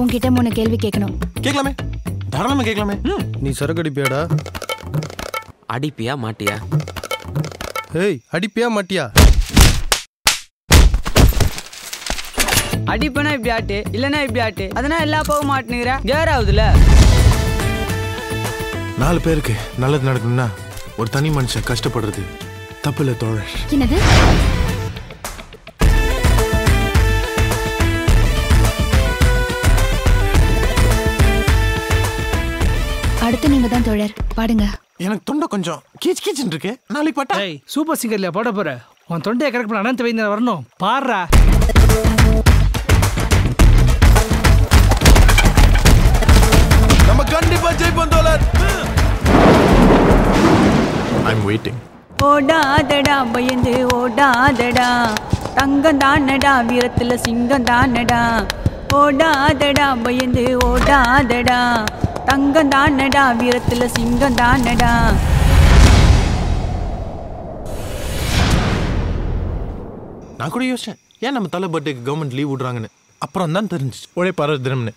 உன்கிட்ட மூணு கேள்வி கேட்கணும். கேட்கலாமே. தாராளமா கேட்கலாமே. நீ சரக்கு அடிப்பியாடா அடிப்பியா மாட்டியா? ஏய் அடிப்பியா மாட்டியா? அடிப்பனா இப்படி ஆட்டு இல்லனா இப்படி ஆட்டு? அதனால எல்லா போக மாட்டேங்கிற கேர் ஆகுதுல நாலு பேருக்கு நல்லது நடக்கணும்னா ஒரு தனி மனுஷன் கஷ்டப்படுறது தப்பு இல்லை தோழர். என்னது? அடுத்து நீங்க தான் தோழர். பாடுங்க. எனக்கு தொண்டை கொஞ்சம் கீச் கீச்சுன்னு இருக்கு. நாளைக்கு பாட்டா? சூப்பர் சிங்கர்ல போட போற. உன் தொண்டையை கரெக்ட் பண்ண அனந்த வைத்தியர் வரணும். பாடுறா. நம்ம கண்டிப்பா ஜெயிப்போம் தோழர். ஐம் வெயிட்டிங் ஓடாதடா பயந்து ஓடாதடா. தங்கம் தானடா வீரத்துல சிங்கம் தானடா. ஓடாதடா பயந்து ஓடாதடா. தங்கம் தானடா வீரத்துல சிங்கம் தானடா நான் கூட யோசிச்சேன் ஏன் நம்ம தலை பர்த்டேக்கு கவர்மெண்ட் லீவ் விடுறாங்கன்னு. அப்புறம் தான் தெரிஞ்சிச்சு பரவ தினம்னு.